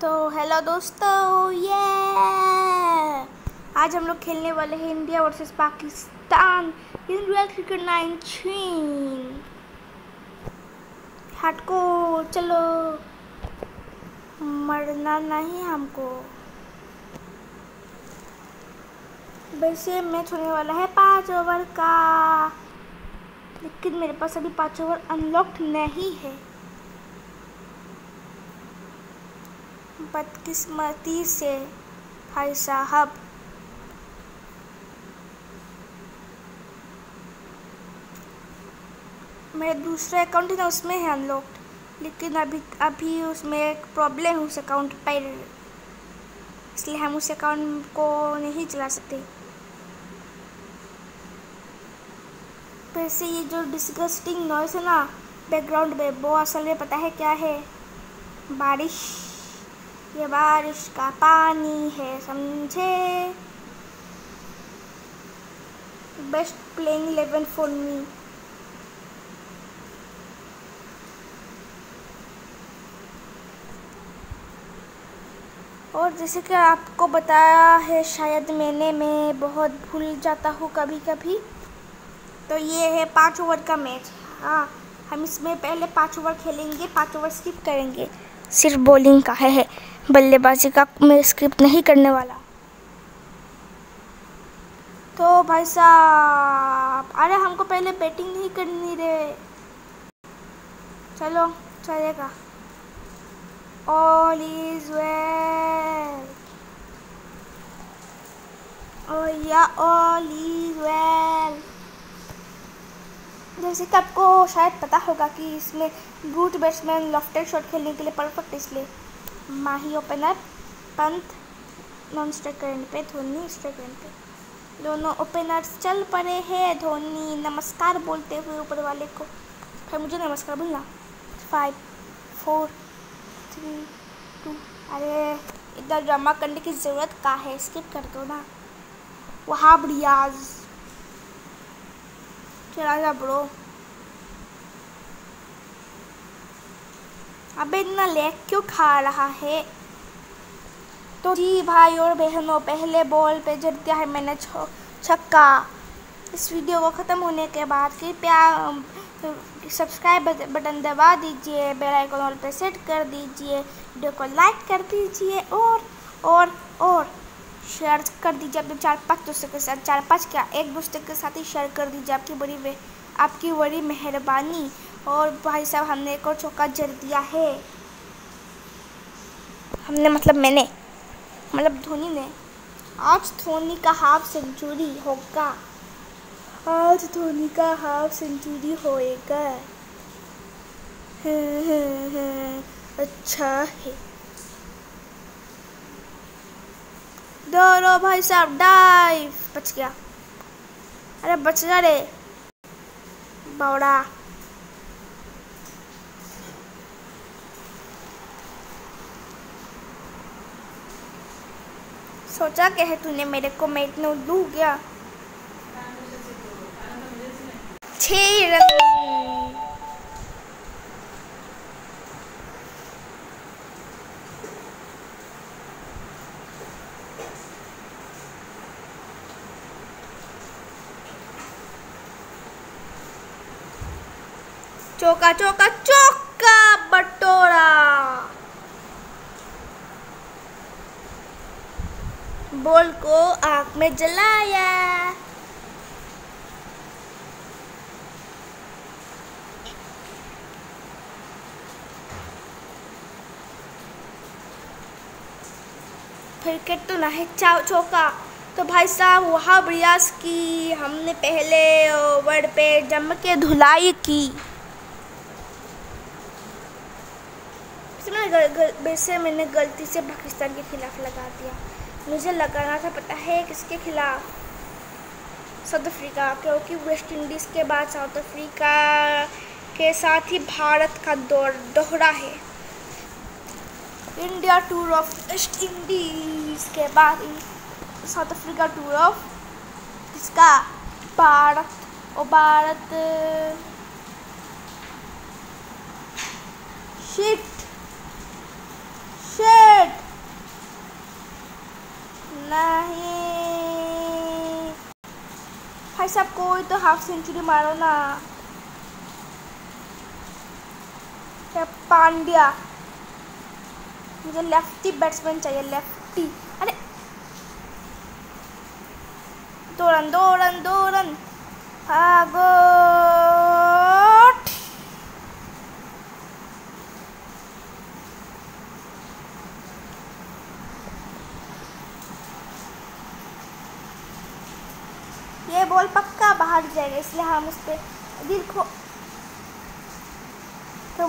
तो हेलो दोस्तों ये आज हम लोग खेलने वाले हैं India versus Pakistan in real cricket nineteen हट को चलो। मरना नहीं हमको। वैसे मैच होने वाला है पाँच ओवर का। लेकिन मेरे पास अभी पाँच ओवर अनलॉक्ड नहीं है। बदकिस्मती से, भाई साहब। मेरा दूसरा अकाउंट है ना उसमें है अनलॉक्ड लेकिन अभी अभी उसमें एक प्रॉब्लम है उस अकाउंट पर। इसलिए हम उस अकाउंट को नहीं चला सकते। वैसे ये जो डिस्गस्टिंग नॉइस है ना बैकग्राउंड में, वो असल में पता है क्या है? बारिश। ये बारिश का पानी है समझे? Best playing eleven for me और जैसे कि आपको बताया है शायद मैंने मैं बहुत भूल जाता हूँ कभी कभी तो ये है पाँच ओवर का मैच हाँ हम इसमें पहले पाँच ओवर खेलेंगे पाँच ओवर स्किप करेंगे। सिर्फ़ बॉलिंग का है, है। बल्लेबाजी का मैं स्किप नहीं करने वाला तो भाई साहब अरे हमको पहले बैटिंग नहीं करनी रे चलो चलेगा is well. Oh yeah, all is well. जैसे कि आपको शायद पता होगा कि इसमें बूट बैट्समैन लॉफ्टेड शॉट खेलने के लिए परफेक्ट इसलिए Mahi opener, Pant non strike current पे, धोनी स्ट्राइक करंट पे। दोनों ओपनर्स चल पड़े हैं, धोनी नमस्कार बोलते हुए ऊपर वाले को। फिर मुझे नमस्कार बोलना। फाइव फोर थ्री टू अरे, इतना ड्रामा करने की ज़रूरत का है स्किप कर दो ना। वहाँ रियाज चला जा ब्रो अबे इतना लेग क्यों खा रहा है तो जी भाई और बहनों, पहले बॉल पे जब दिया है मैंने छक्का। इस वीडियो को ख़त्म होने के बाद कृपया सब्सक्राइब बटन दबा दीजिए, बेल आइकन ऑल पे सेट कर दीजिए, वीडियो को लाइक कर दीजिए और और और शेयर कर दीजिए। अपने चार पाँच दोस्तों के साथ, चार पाँच क्या, एक दोस्तों के साथ ही शेयर कर दीजिए। आपकी बड़ी आपकी बड़ी मेहरबानी। और भाई साहब, हमने एक और चौका जर दिया है। हमने मतलब मैंने मतलब धोनी ने, आज धोनी का हाफ़ सेंचुरी होगा। आज धोनी का हाफ़ सेंचुरी होएगा। अच्छा है। दौड़ो भाई साहब डाइव बच गया। अरे बच गया रे। बौड़ा सोचा क्या है तूने मेरे को मैं इतना उल्लू गया। चौका चौका चौका। बॉल को आग में जलाया। क्रिकेट तो नहीं चौका। तो भाई साहब, वहाँ ब्रियास की हमने पहले ओवर पे जम के धुलाई की। वैसे मैंने गलती से पाकिस्तान के खिलाफ लगा दिया। मुझे लगाना था पता है किसके खिलाफ। साउथ अफ्रीका, क्योंकि वेस्ट इंडीज़ के बाद साउथ अफ्रीका के साथ ही भारत का दौर, दोहरा है। India tour of West Indies के बाद साउथ अफ्रीका टूर ऑफ़ इसका भारत और भारत, शिट शिट। करना है भाई साहब कोई तो हाफ़ सेंचुरी मारो ना। पांड्या। मुझे लेफ्टी बैट्समैन चाहिए लेफ्टी अरे। दो रन दो रन दो रन भागो। ये बॉल पक्का बाहर जाएगा, इसलिए हम उस पर दिल खो तो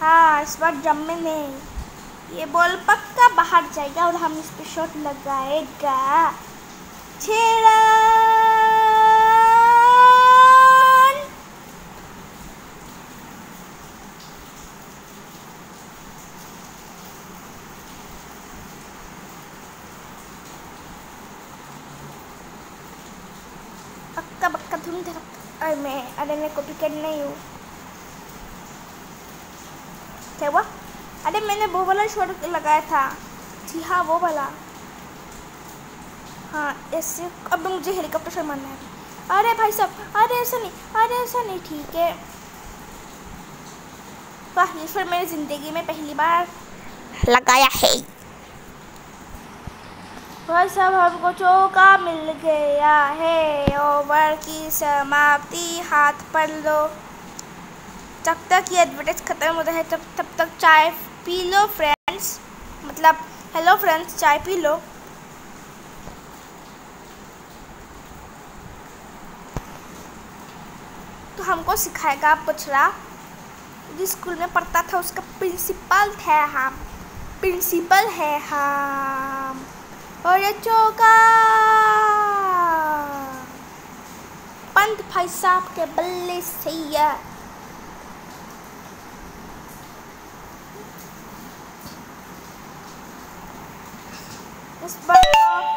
हाँ इस बार जम्मे नहीं। ये बॉल पक्का बाहर जाएगा और हम इस पर शॉट लगाएगा। छेड़ा पक्का पक्का तुम अरे मैं अरे मैं को टिकट नहीं हूँ क्या हुआ अरे मैंने वो वाला शॉट लगाया था जी हाँ वो वाला हाँ ऐसे अब मुझे हेलीकॉप्टर से मारना है अरे भाई साहब अरे ऐसा नहीं अरे ऐसा नहीं ठीक है वाह ये शॉट मैंने ज़िंदगी में पहली बार लगाया है भाई सब हमको चौका मिल गया है। ओवर की समाप्ति, हाथ पर लो। जब तक ये एडवर्टाइज ख़त्म होता है, तब तब तक चाय पी लो फ्रेंड्स मतलब हेलो फ्रेंड्स चाय पी लो। तो हमको सिखाएगा पुछड़ा। जिस स्कूल में पढ़ता था, उसका प्रिंसिपल थे हम। प्रिंसिपल है हम। और ये चौका। पंत भाई साहब के बल्ले है इस बार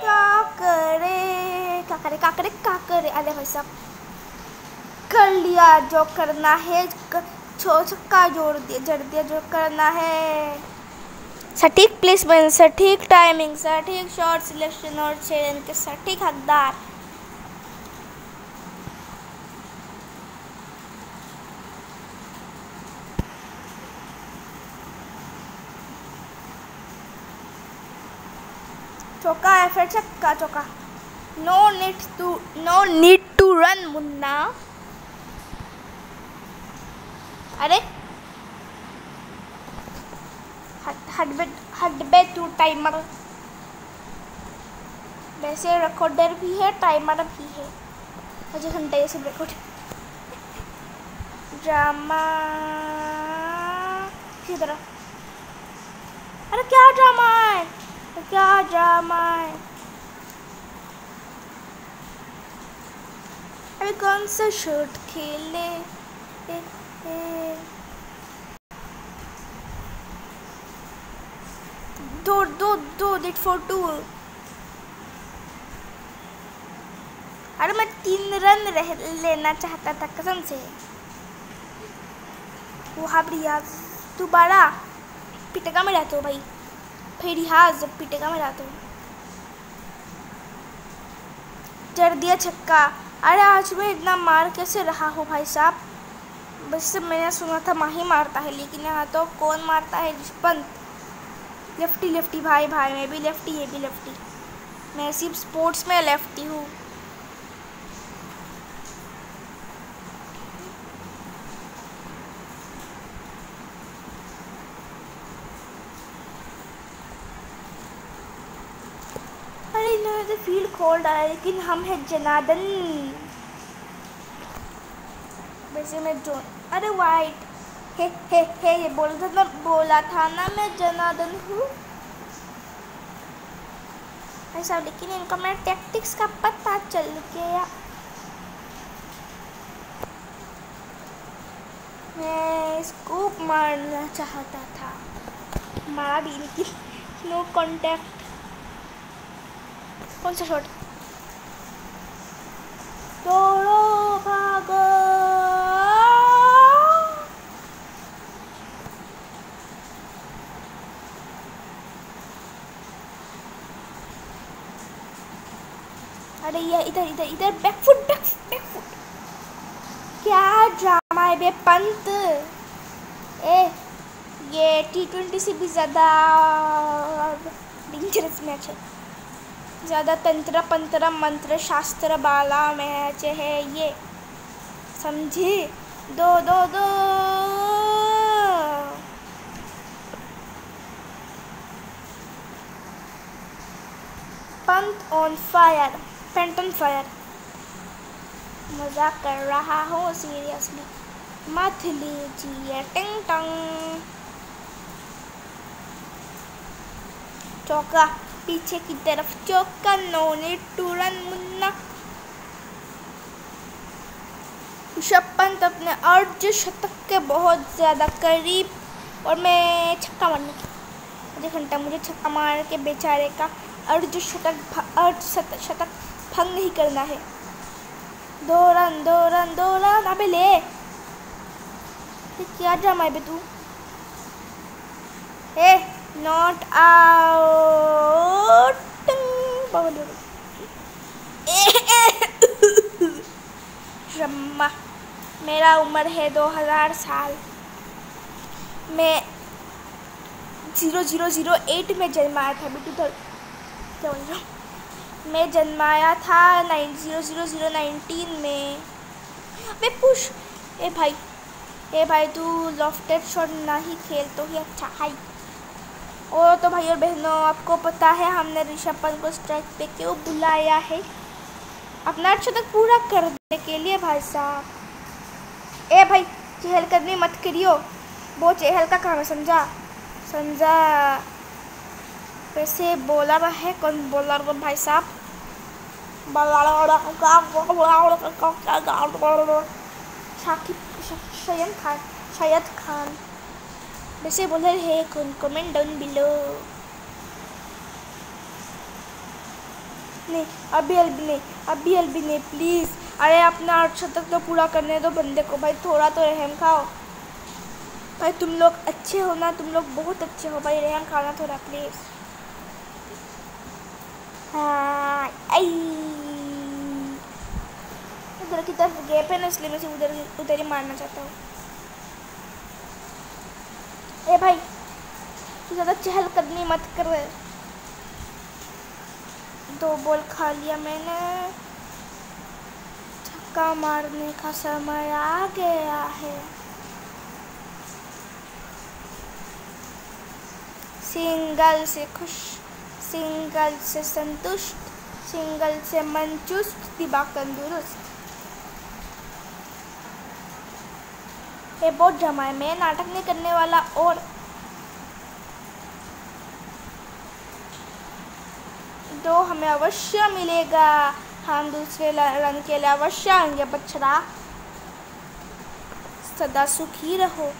क्या करे? क्या करे क्या करे क्या करे? अरे भाई साहब, कर लिया जो करना है छो छक्का, जोड़ दिया, जड़ दिया जो करना है। सटीक प्लेसमेंट सटीक टाइमिंग सटीक शॉट सिलेक्शन और चयन के सटीक हकदार। चौका है फिर छक्का चौका। No need to no need to run Munna. अरे हटबे टू टाइमर वैसे रिकॉर्डर भी है टाइमर भी है। मुझे घंटे से रिकॉर्ड ड्रामा किधर अरे क्या ड्रामा है? क्या ड्रामा है? अरे कौन सा शूट खेले ए, ए, दो दो दो डिट फॉर टू अरे मैं तीन रन रह, लेना चाहता था कसम से। वहाँ पर रियाज दोबारा पिटेगा में रहते हो भाई। फिर रियाज पिटेगा में रहते हो जड़ दिया छक्का। अरे आज मैं इतना मार कैसे रहा हूँ भाई साहब? बस मैंने सुना था माही मारता है, लेकिन यहाँ तो कौन मारता है? रिश्पंत लेफ्टी लेफ्टी भाई भाई, मैं भी लेफ्टी ये भी लेफ्टी मैं सिर्फ़ स्पोर्ट्स में लेफ्टी हूँ। अरे, इन्होंने तो फ़ील्ड खोल डाला लेकिन हम है जनादन वैसे मैं जो अरे वाइट हे हे हे, ये बोला था ना बोला था ना, मैं जनादन हूँ। ऐसा लेकिन इनको मेरे टैक्टिक्स का पता चल गया। मैं इसको मारना चाहता था। मारा भी लेकिन नो कांटेक्ट कौन सा शॉट दौड़ो भागो। अबे ये इधर इधर इधर back foot back back foot क्या ड्रामा है बे पंत? ए, ये टी ट्वेंटी से भी ज़्यादा डेंजरस मैच है। ज़्यादा तंत्र, पंत्र, मंत्र, शास्त्र वाला मैच है ये। समझे? दो दो दो। Pant on fire paint on fire मज़ाक कर रहा हूँ सीरियसली मत लीजिए, टिंग टंग। चौका पीछे की तरफ़, चौका नोने टूरन मुन्ना। ऋषभ पंत अपने अर्ध शतक के बहुत ज़्यादा करीब, और मैं छक्का मारने मुझे घंटा मुझे छक्का मार के बेचारे का अर्ध शतक अर्ध शतक भंग नहीं करना है। दो रन दो रन दो रन अबे ले। क्या ड्रामा है तू? ए नॉट आउट रम्मा मेरा उम्र है दो हज़ार साल। मैं ज़ीरो ज़ीरो ज़ीरो एट में जन्माया था बेटू तो क्या बोल रहा हूँ मैं जन्माया था nine zero zero zero nineteen में। अबे पुश। ए भाई। ए भाई, तू लॉफ्टेड शॉट ना ही खेल तो ही अच्छा। हाई ओ तो भाई और बहनों, आपको पता है हमने ऋषभ पंत को स्ट्राइक पे क्यों बुलाया है? अपना अच्छा तक पूरा करने के लिए भाई साहब। ए भाई, चहल करनी मत करियो। वो चहल का काम है, समझा? समझा। वैसे बॉलर है कौन? बॉलर वो भाई साहब। बिलो नहीं, अभी अभी नहीं अभी नहीं प्लीज़ अरे, अपना आठ तक तो पूरा करने दो बंदे को। भाई, थोड़ा तो रहम खाओ। भाई, तुम लोग अच्छे हो ना, तुम लोग बहुत अच्छे हो। भाई, रहम खाना थोड़ा प्लीज़ हाँ उधर की तरफ़ गैप है ना, इसलिए मैं उधर उधर ही मारना चाहता हूँ। ए भाई, तू ज़्यादा चहल कदमी मत कर। रहे दो बॉल खा लिया मैंने। छक्का मारने का समय आ गया है। सिंगल से खुश सिंगल से संतुष्ट, सिंगल से मन चुस्त, दिमाग तंदुरुस्त। ये बहुत जमा है। मैं नाटक नहीं करने वाला और दो हमें अवश्य मिलेगा। हम दूसरे रन के लिए अवश्य आएँगे। बछड़ा, सदा सुखी रहो।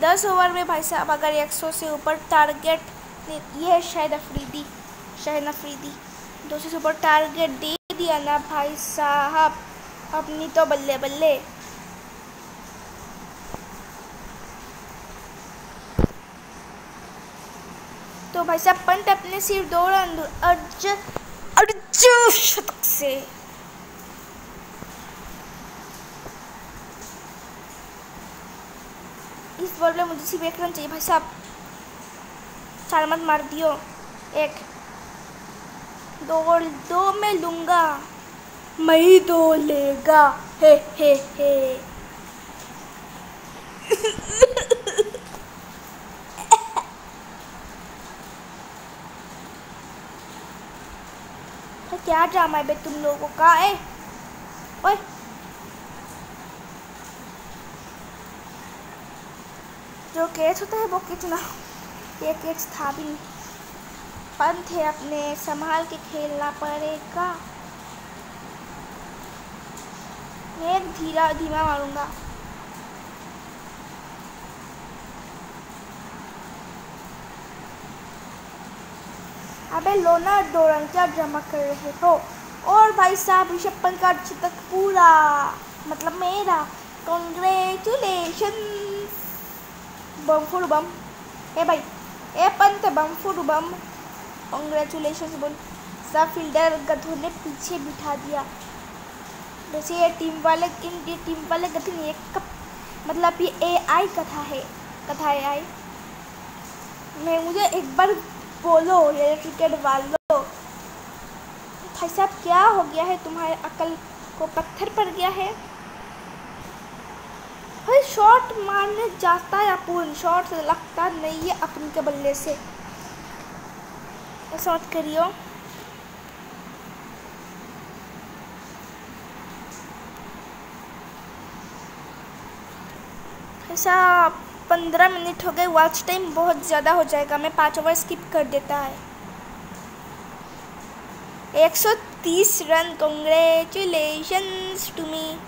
दस ओवर में भाई साहब, अगर एक सौ से ऊपर टारगेट ये शायद अफरीदी। शायद अफरीदी दो सौ से ऊपर टारगेट दे दिया ना भाई साहब। अपनी तो बल्ले बल्ले। तो भाई साहब, पंत अपने सिर्फ़ दो रन अर्ज़ अर्ज़ शतक से। इस बॉल में मुझे सिर्फ़ एक रन चाहिए भाई साहब। चार मत मार दियो। एक। दो दो मैं लूँगा। मई दो लेगा। हे हे हे। क्या ड्रामा है बे तुम लोगों का, ए? ओए। जो कैच होता है वो कितना? ये कैच था भी नहीं। पंथ है अपने, संभाल के खेलना पड़ेगा। मैं धीरा धीमा मारूँगा। अबे लोना डोरन क्या ड्रामा कर रहे हो। और भाई साहब ऋषभ पंत का तक पूरा मतलब मेरा। कॉन्ग्रेचुलेशन बम फुड बम ए भाई, ए Pant bomb food bomb congratulation बोल। ऐसा फील्डर गधों ने पीछे बिठा दिया। वैसे ये टीम वाले, इन ये टीम वाले गधे नहीं कब मतलब ये ए आई कथा है। कथा ए आई मैं मुझे एक बार बोलो, ये क्रिकेट वालों। भाई साहब, क्या हो गया है? तुम्हारे अकल को पत्थर पड़ गया है? भाई शॉट मारने जाता है अपन। शॉट लगता नहीं है अपन के बल्ले से। मत करियो। ऐसा पंद्रह मिनट हो गए वॉच टाइम बहुत ज़्यादा हो जाएगा। मैं पाँच ओवर स्किप कर देता है। 130 रन कॉन्ग्रेचुलेशंस टू मी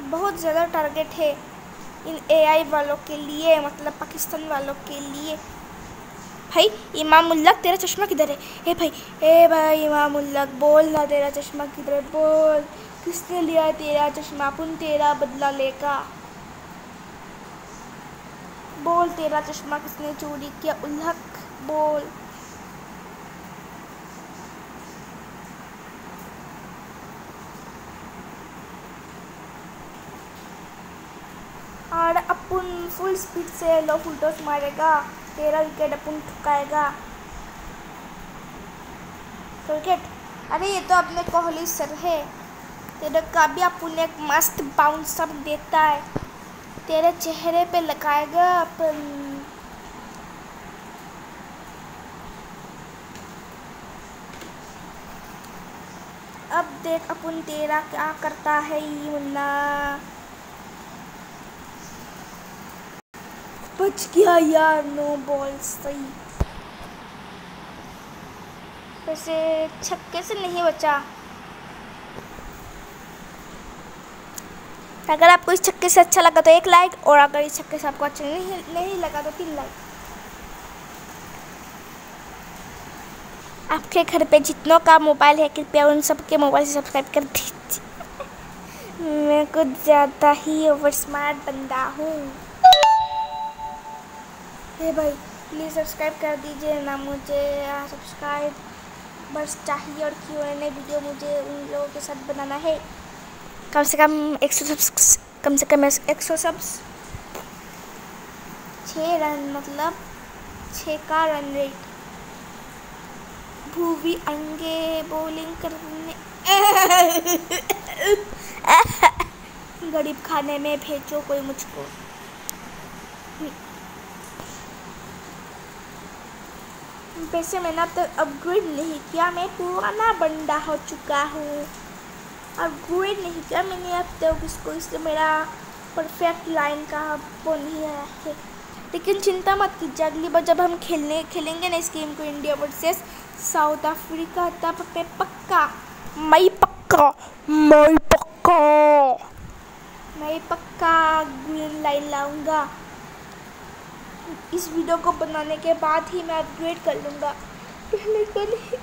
बहुत ज़्यादा टारगेट है। इन एआई वालों के लिए मतलब पाकिस्तान वालों के लिए। भाई इमामुल्लक तेरा चश्मा किधर है? ए भाई ए भाई इमामुल्लक बोल ना तेरा चश्मा किधर है? बोल, किसने लिया तेरा चश्मा? अपन तेरा बदला लेगा। बोल तेरा चश्मा किसने चोरी किया? उल्लक बोल। और अपन फुल स्पीड से लो फुल टॉस मारेगा तेरा विकेट अपन ठुकाएगा। विकेट अरे, ये तो अपने कोहली सर है। तेरे का भी अपन एक मस्त बाउंसर देता है। तेरे चेहरे पे लगाएगा अपन। अब देख अपन तेरा क्या करता है, ये मुन्ना। बच गया यार नो बॉल सही। वैसे छक्के से नहीं बचा। अगर आपको इस छक्के से अच्छा लगा तो एक लाइक और अगर इस छक्के से आपको अच्छा नहीं नहीं लगा तो तीन लाइक आपके घर पे जितनों का मोबाइल है, कृपया उन सब के मोबाइल से सब्सक्राइब कर दीजिए। मैं कुछ ज़्यादा ही ओवर स्मार्ट बंदा हूँ। हे भाई प्लीज़ सब्सक्राइब कर दीजिए ना मुझे सब्सक्राइब बस चाहिए और क्यों एन वीडियो मुझे उन लोगों के साथ बनाना है। कम से कम एक सौ सब्स कम से कम एक सौ सब्स छः रन मतलब छः का रन रेट भूवी अंगे बॉलिंग करने। गरीब खाने में भेजो कोई मुझको। वैसे मैंने अब तक अपग्रेड नहीं किया, मैं पुराना बंदा हो चुका हूँ। अपग्रेड नहीं किया मैंने अब तक इसको इसलिए मेरा परफेक्ट लाइन का वो नहीं आया है। लेकिन चिंता मत कीजिए, अगली बार जब हम खेलने, खेलेंगे ना इस गेम को इंडिया वर्सेस साउथ अफ्रीका तब मैं पक्का मैं पक्का मैं पक्का मैं पक्का ग्रीन लाइन लाऊँगा। इस वीडियो को बनाने के बाद ही मैं अपग्रेड कर लूँगा। पहले नहीं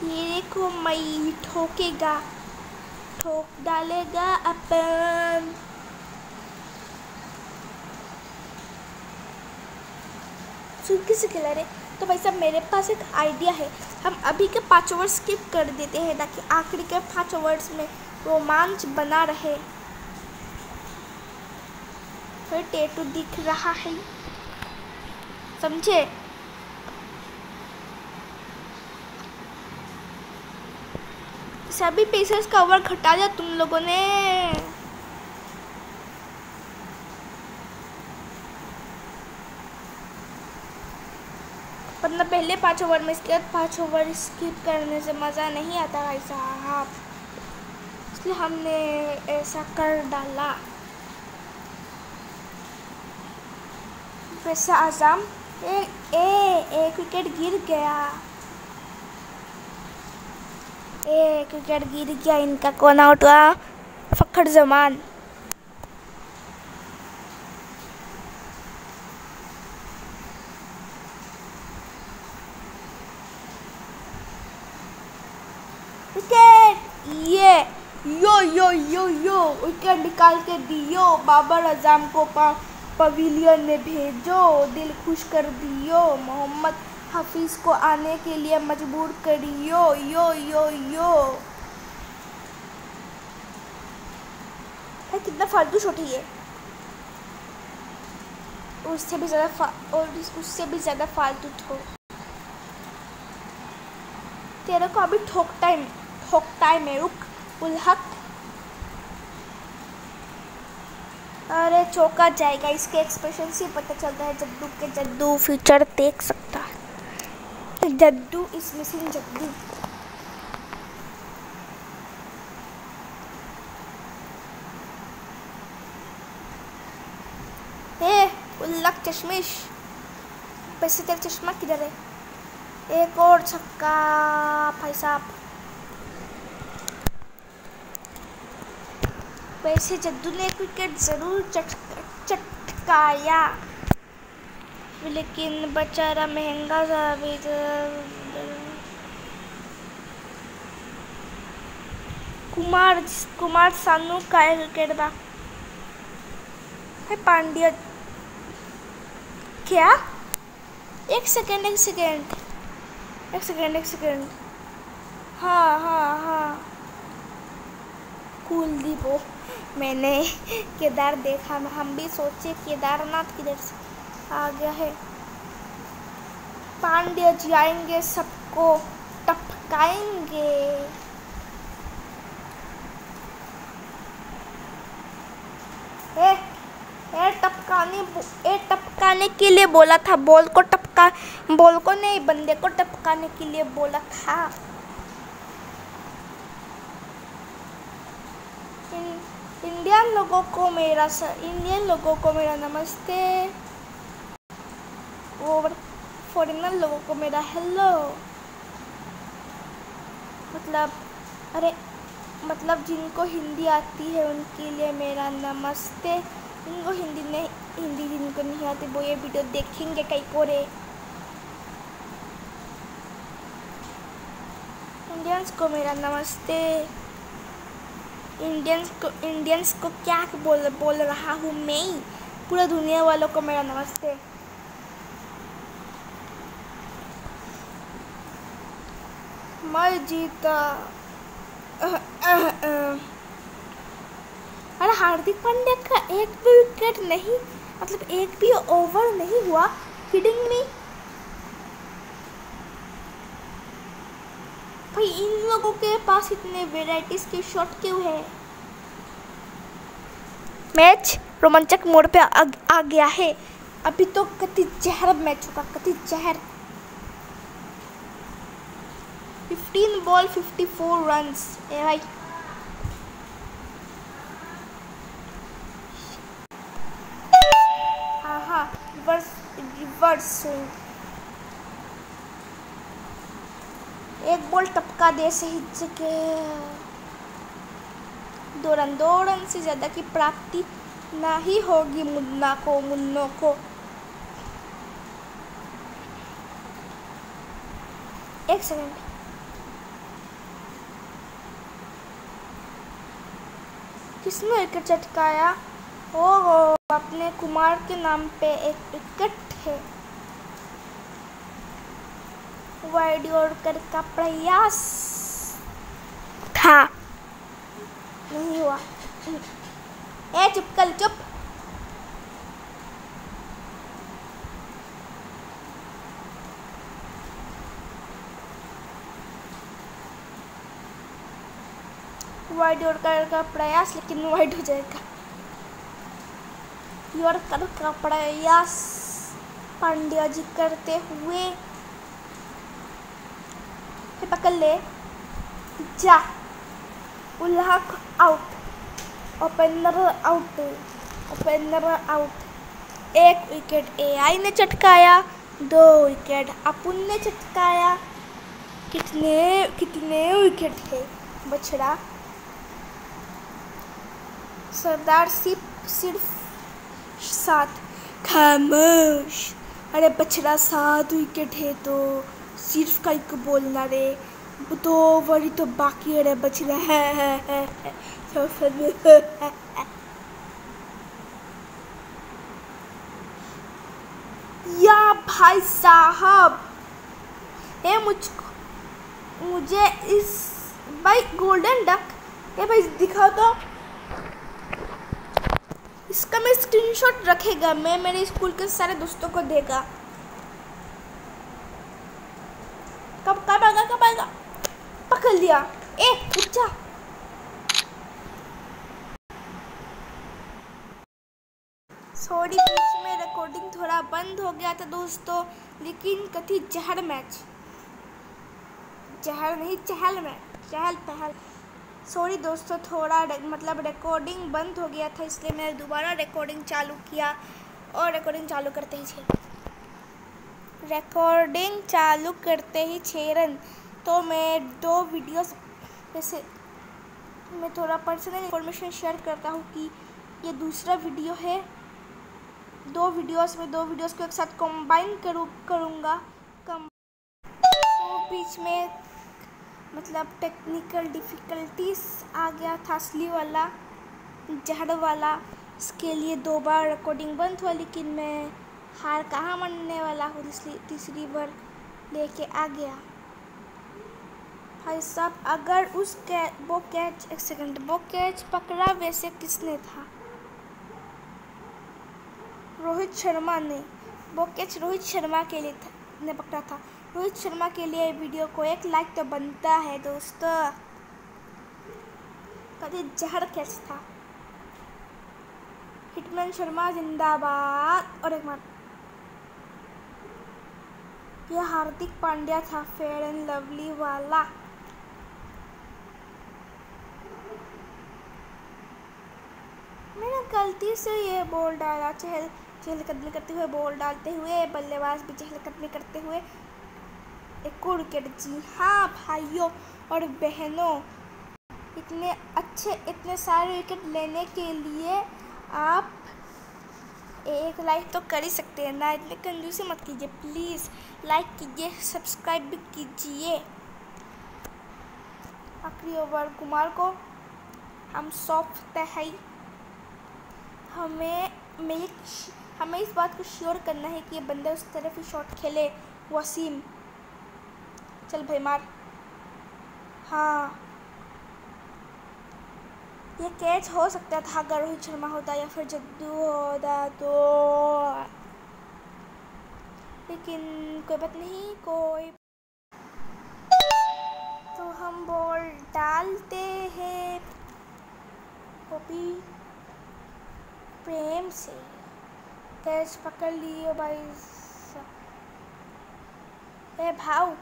तेरे को मई ठोकेगा। ठोक डालेगा अपन। सुन किसे खिला रहे। तो भाई साहब, मेरे पास एक आइडिया है। हम अभी के पाँच ओवर स्किप कर देते हैं ताकि आखिरी के पाँच ओवर्स में रोमांच बना रहे। फिर टेटू दिख रहा है। समझे? सभी पेसेस का ओवर घटा दिया तुम लोगों ने। मतलब पहले पाँच ओवर में बाद पाँच ओवर स्किप करने से मज़ा नहीं आता भाई साहब। इसलिए हमने ऐसा कर डाला। वैसे आज़ाम, ए ए ए क्रिकेट गिर गया। ए क्रिकेट गिर गया, इनका कौन आउट हुआ? फखर जमान विकेट ये यो यो यो यो विकेट निकाल के दियो। बाबर अजम को पवेलियन में भेजो। दिल खुश कर दियो। मोहम्मद हफीज को आने के लिए मजबूर करियो। यो यो यो। है कितना फालतू छोटी है। उससे भी ज़्यादा और उससे भी ज़्यादा फालतू ठोक तेरे को अभी ठोक टाइम ठोक टाइम है रुक। उलहक अरे चौका जाएगा, इसके एक्सप्रेशन से पता चलता है जद्दू के जद्दू फ्यूचर देख सकता है। Jadoo is missing Jadoo. ए उल्लक चश्मिश। पैसे तेरा चश्मा किधर है? एक और छक्का, भाई साहब। वैसे जद्दू ने विकेट ज़रूर चटकाया। लेकिन बेचारा महँगा था अभी कुमार कुमार सानू का विकेट था पांड्या। क्या? एक सेकेंड एक सेकेंड एक सेकेंड एक सेकेंड हाँ हाँ हाँ। कुलदीप हो मैंने केदार देखा हम भी सोचे केदारनाथ किधर से। आ गया है। पांड्य जी आएँगे सबको टपकाएँगे। ए, टपकाने ए टपकाने के लिए बोला था। बॉल को टपका बॉल को नहीं बंदे को टपकाने के लिए बोला था इंडियन लोगों को मेरा स, इंडियन लोगों को मेरा नमस्ते और फॉरेनर लोगों को मेरा हेलो मतलब अरे मतलब जिनको हिंदी आती है उनके लिए मेरा नमस्ते। जिनको हिंदी नहीं हिंदी जिनको नहीं आती वो ये वीडियो देखेंगे कई को रे इंडियंस को मेरा नमस्ते। इंडियंस को इंडियंस को क्या बोल बोल रहा हूँ मैं पूरा दुनिया वालों को मेरा नमस्ते मैं जीता अरे हार्दिक पांड्या का एक भी विकेट नहीं मतलब एक भी ओवर नहीं हुआ. हिडिंग में भाई इन लोगों के पास इतने वेराइटीज के शॉट क्यों है? मैच रोमांचक मोड पे आ, आ गया है। अभी तो कति जहर मैच होगा कति जहर। 15 बॉल 54 रन्स ए भाई। हाँ हाँ रिवर्स रिवर्स स्विंग एक बॉल टपका दे सही जगह। दो रन दो रन से ज़्यादा की प्राप्ति ना ही होगी मुन्ना को, मुन्नो को। एक सेकंड। किसने विकेट चटकाया? ओ अपने कुमार के नाम पे एक विकेट है। वाइड कर का प्रयास था। नहीं हुआ। ए चुप कल चुप। वाइड कर का प्रयास लेकिन वाइड हो जाएगा। यॉर्कर का प्रयास पांड्या जी करते हुए फिर पकड़ ले। जा। उल्लाक out opener out opener out एक विकेट एआई ने चटकाया, दो विकेट अपुन ने चटकाया। कितने कितने विकेट थे? बछड़ा। सरदार सिर्फ़ सिर्फ़ सात। खामोश। अरे बछड़ा, सात विकेट है तो। सिर्फ़ का एक बोलना रे। दो वरी तो बाकी रे बच रहे हैं तो या भाई साहब, ये मुझको मुझे इस भाई गोल्डन डक ये भाई दिखाओ तो। इसका मैं स्क्रीनशॉट रखेगा, मैं मेरे स्कूल के सारे दोस्तों को देगा। कब आएगा कब आएगा पकड़ लिया। ए उठा सॉरी बीच में रिकॉर्डिंग थोड़ा बंद हो गया था दोस्तों, लेकिन कथी जहर मैच जहर नहीं, चहल मैच चहल पहल। सॉरी दोस्तों, थोड़ा मतलब रिकॉर्डिंग बंद हो गया था, इसलिए मैंने दोबारा रिकॉर्डिंग चालू किया। और रिकॉर्डिंग चालू करते ही छः रिकॉर्डिंग चालू करते ही छः रन तो मैं दो वीडियोस जैसे मैं थोड़ा पर्सनल इन्फॉर्मेशन शेयर करता हूँ कि ये दूसरा वीडियो है। दो वीडियोस में, दो वीडियोस को एक साथ कंबाइन करूँ, करूँगा। कम तो बीच में मतलब टेक्निकल डिफ़िकल्टीज आ गया था, असली वाला, जहर वाला। इसके लिए दो बार रिकॉर्डिंग बंद हुआ, लेकिन मैं हार कहाँ मानने वाला हूँ? इसलिए तीसरी बार लेके आ गया। भाई साहब, अगर उस कै, वो कैच, एक सेकंड, वो कैच पकड़ा वैसे किसने था? रोहित शर्मा ने। वो कैच रोहित शर्मा के लिए था, ने पकड़ा था। रोहित शर्मा के लिए वीडियो को एक लाइक तो बनता है दोस्तों। कभी जहर कैच था। हिटमैन शर्मा जिंदाबाद। और एक बार यह हार्दिक पांड्या था फेयर एंड लवली वाला। मैंने गलती से ये बॉल डाला, चहल, चहलकदमी करते हुए बॉल डालते हुए, बल्लेबाज भी चहलकदमी करते हुए। एक विकेट जी हाँ भाइयों और बहनों, इतने अच्छे, इतने सारे विकेट लेने के लिए आप एक लाइक तो कर ही सकते हैं। ना इतने कंजूसी मत कीजिए प्लीज़ लाइक कीजिए सब्सक्राइब भी कीजिए। आखिरी ओवर कुमार को हम सौंपते हैं हमें, मैं हमें इस बात को श्योर करना है कि ये बंदे उस तरफ़ ही शॉट खेले, वसीम। चल भाई मार। हाँ। ये कैच हो सकता था अगर रोहित शर्मा होता या फिर जद्दू होता तो। लेकिन कोई बात नहीं, कोई तो हम बॉल डालते हैं कॉपी प्रेम से। कैच पकड़ लिए भाई ए भाव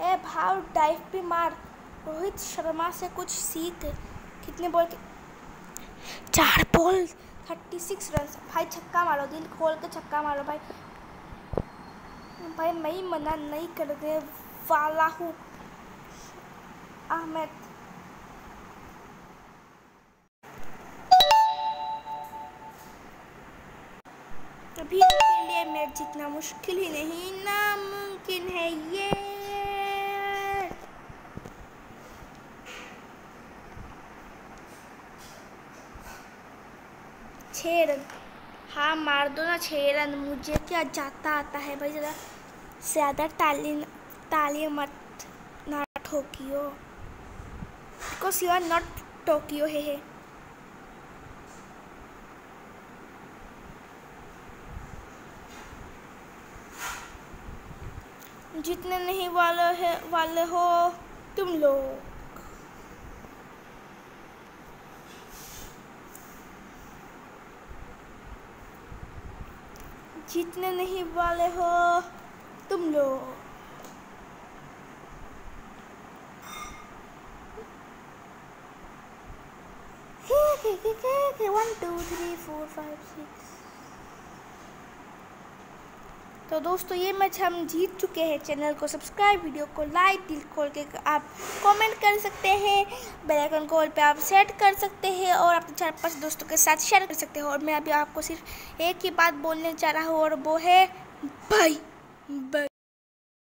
ए भाव, डाइव भी मार। रोहित शर्मा से कुछ सीख। कितने बॉल के चार बॉल थर्टी सिक्स रन भाई छक्का मारो, दिल खोल के छक्का मारो भाई। भाई मैं मना नहीं कर दे वाला हूँ अहमद। अभी के लिए मैच जीतना मुश्किल ही नहीं, नामुमकिन है ये छः रन हाँ मार दो ना छः रन। मुझे क्या जाता आता है भाई ज़रा ज़्यादा ताली ताली मत ना ठोकियो। Because you are not Tokyo है, है। जितने नहीं वाले है वाले हो तुम लोग। जीतने नहीं वाले हो तुम लोग One, two, three, four, five, six तो दोस्तों, ये मैच हम जीत चुके हैं। चैनल को सब्सक्राइब, वीडियो को लाइक, दिल खोल के आप कमेंट कर सकते हैं। बेल आइकन कॉल पे आप सेट कर सकते हैं और अपने चार पाँच दोस्तों के साथ शेयर कर सकते हैं। और मैं अभी आपको सिर्फ़ एक ही बात बोलने जा रहा हूँ और वो है बाई बाय